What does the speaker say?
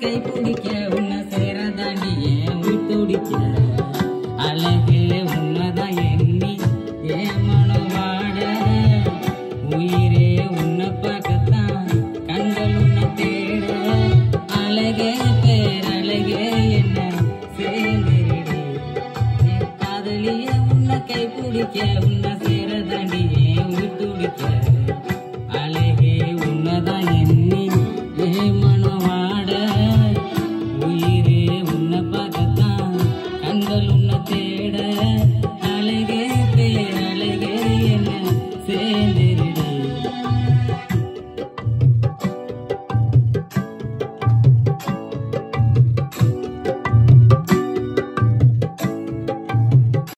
கை பிடிக்க உன்னை சேரதாண்டி ஏன் உயிர் துடிக்க அழகு உன்னதான் எண்ணி ஏன் மனம் வாட உயிரே உன்னை பார்க்கத்தான் கண்கள் உன்னை தேட. அழகே பேரழகே என்ன சேர்ந்துடி காதலியே உன்னை கை பிடிக்க உன்னை சேரதாண்டி ஏன் துடிக்க அழகே உன்னதான் தேட